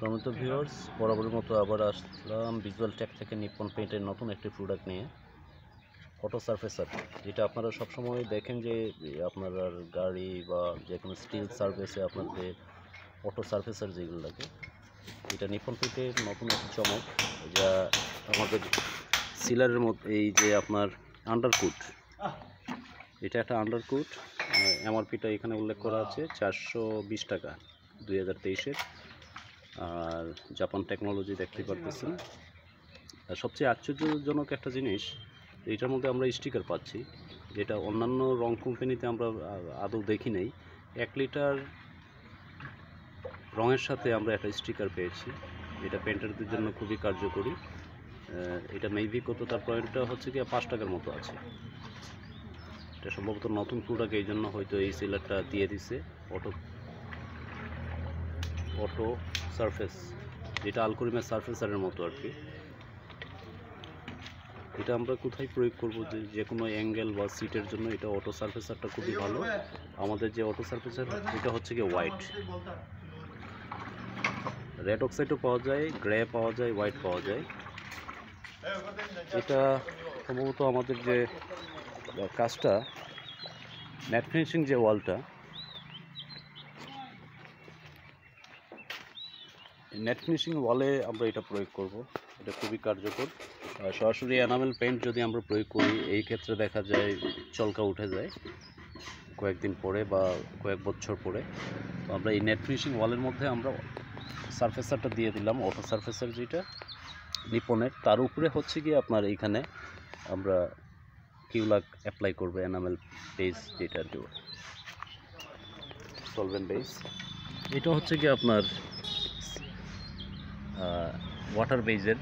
প্রমিত ভিউয়ার্স বরাবরের মতো আবার আসলাম ভিজুয়াল টেক থেকে নিপন পেন্টের নতুন একটি প্রোডাক্ট নিয়ে অটো সার্ফেসার যেটা আপনারা সবসময় দেখেন যে, আপনার গাড়ি বা যে কোনো স্টিল সার্ফেসে আপনাদের অটো সার্ফেসার যেগুলো লাগে, এটা নিপন পেইন্টের নতুন একটি চমক, যা আমাদের সিলারের মধ্যে, এই যে আপনার আন্ডারকুট এটা একটা আন্ডারকুট এমআরপিটা এখানে উল্লেখ করা আছে, চারশো বিশ টাকা, দুই হাজার আর জাপান টেকনোলজি দেখতে পারতেছেন। সবচেয়ে আশ্চর্যজনক একটা জিনিস এটার মধ্যে আমরা স্টিকার পাচ্ছি, যেটা অন্যান্য রং কোম্পানিতে আমরা আদৌ দেখি নাই। এক লিটার রঙের সাথে আমরা একটা স্টিকার পেয়েছি, এটা পেন্টারদের জন্য খুবই কার্যকরী। এটা মেবি কত, তার পয়েন্টটা হচ্ছে কি, পাঁচ টাকার মতো আছে। এটা সম্ভবত নতুন প্রোডাক্ট এই জন্য হয়তো এই সিলারটা দিয়ে দিছে, অটো অটো সারফেস, যেটা আলকরিমের সারফেসারের মতো আর কি। এটা আমরা কোথায় প্রয়োগ করব? যে যে কোনো অ্যাঙ্গেল বা সিটের জন্য এটা অটো সারফেসারটা খুবই ভালো। আমাদের যে অটো সারফেসার এটা হচ্ছে কি হোয়াইট রেড অক্সাইডও পাওয়া যায় গ্রে পাওয়া যায় হোয়াইট পাওয়া যায়। এটা সম্ভবত আমাদের যে কাজটা ম্যাট ফিনিশিং যে ওয়ালটা নেট ফিনিশিং ওয়ালে আমরা এটা প্রয়োগ করব। এটা খুবই কার্যকর। সরাসরি এনামেল পেন্ট যদি আমরা প্রয়োগ করি, এই ক্ষেত্রে দেখা যায় চলকা উঠে যায় কয়েকদিন পরে বা কয়েক বছর পরে। তো আমরা এই নেট ফিনিশিং ওয়ালের মধ্যে আমরা সারফেসারটা দিয়ে দিলাম অটো সারফেসার যেটা, নিপনের। তার উপরে হচ্ছে গিয়ে আপনার এইখানে আমরা কিউলাক অ্যাপ্লাই করব এনামেল পেজ যেটা আর কি। বেস এটা হচ্ছে কি আপনার ওয়াটার বেজের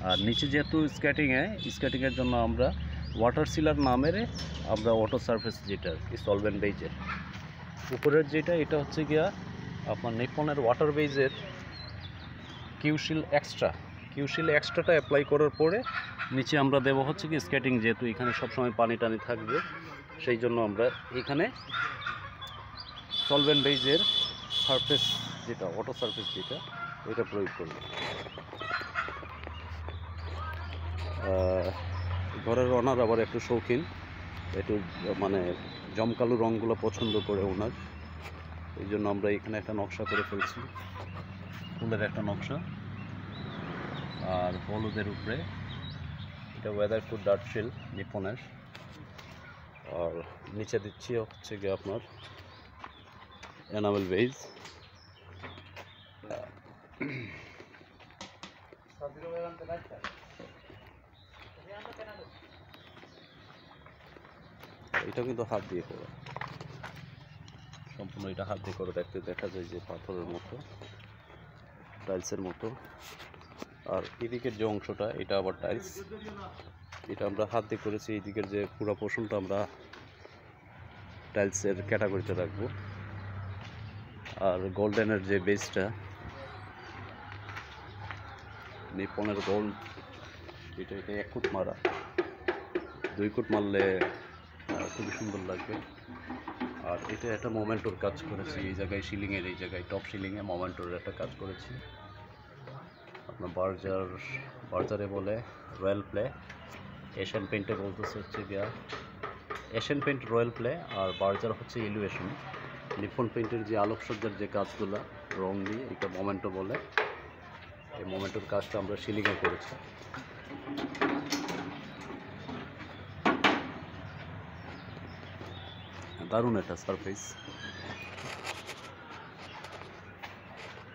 আর নিচে যেহেতু স্কেটিংয়ে স্কেটিংয়ের জন্য আমরা ওয়াটার সিলার নামের আমরা ওয়াটার সার্ফেস যেটা সলভেন্ট বেজের উপরের যেটা, এটা হচ্ছে গিয়া আপনার নিপনের ওয়াটার বেজের কিউশিল এক্সট্রা কিউশিল এক্সট্রাটা অ্যাপ্লাই করার পরে নিচে আমরা দেবো হচ্ছে কি স্কেটিং যেহেতু এখানে সবসময় পানি টানি থাকবে, সেই জন্য আমরা এখানে সলভেন্ট বেজের সারফেস যেটা অটো সারফেস যেটা ওইটা প্রয়োগ করব। ঘরের ওনার আবার একটু শৌখিন, একটু মানে জমকালো রঙগুলো পছন্দ করে ওনার। এই জন্য আমরা এখানে একটা নকশা করে ফেলছি, ফুলের একটা নকশা। আর হলুদের উপরে, এটা ওয়েদার ফুড ডার্ট শিল নিপনের। আর নিচে দিচ্ছি হচ্ছে গিয়ে আপনার এনামেল বেজ এটা কিন্তু হাত দিয়ে করা। সম্পূর্ণ এটা হাত দিয়ে করে, দেখতে দেখা যায় যে পাথরের মতো, টাইলসের মতো। আর এদিকের যে অংশটা, এটা আবার টাইলস। এটা আমরা হাত দিয়ে করেছি, এদিকের যে পুরো পোষণটা আমরা টাইলসের ক্যাটাগরিতে রাখব। আর গোল্ডেনের যে বেসটা নিপনের গোল্ড এটা এটা এক ফুট মারা। দুই ফুট মারলে খুবই সুন্দর লাগবে। আর এটা একটা মোমেন্টোর কাজ করেছি। এই জায়গায় সিলিংয়ের, এই জায়গায় টপ সিলিংয়ে মোমেন্টোর একটা কাজ করেছি। আপনার বার্জার, বার্জারে বলে রয়্যাল প্লে। এশিয়ান পেন্টে বলতেছে হচ্ছে গিয়া, এশিয়ান পেন্ট রয়্যাল প্লে আর বার্জার হচ্ছে ইলিভেশন নিপন পেন্টের যে আলোকসজ্জার যে কাজগুলো, রং দিয়ে, এটা মোমেন্টো বলে। এই মোমেন্টোর কাজটা আমরা সিলিংয়ে করেছি। দারুণ একটা সারফেস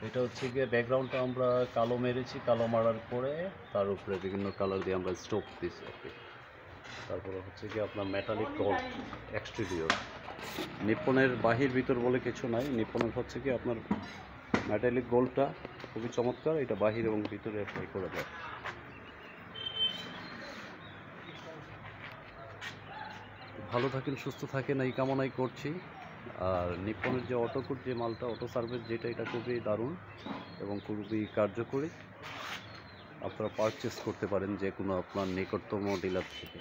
এটা হচ্ছে গিয়ে ব্যাকগ্রাউন্ডটা আমরা কালো মেরেছি, কালো মারার পরে তার উপরে বিভিন্ন কালার দিয়ে আমরা স্টোক দিয়েছি আর কি। তারপরে হচ্ছে কি আপনার মেটালিক গোল্ড এক্সটেরিয়র নিপনের বাহির ভিতর বলে কিছু নাই নিপনের হচ্ছে কি আপনার মেটালিক গোল্ডটা খুবই চমৎকার, এটা বাহির এবং ভিতরে অ্যাপ্লাই করে দেয়। ভালো থাকেন, সুস্থ থাকেন, এই কামনাই করছি। আর নিপনের যে অটোকুট, যে মালটা, অটো সার্ভিস, যেটা, এটা খুবই দারুণ এবং খুবই কার্যকরী। আপনারা পারচেস করতে পারেন যে কোনো আপনার নিকটতম ডিলার থেকে।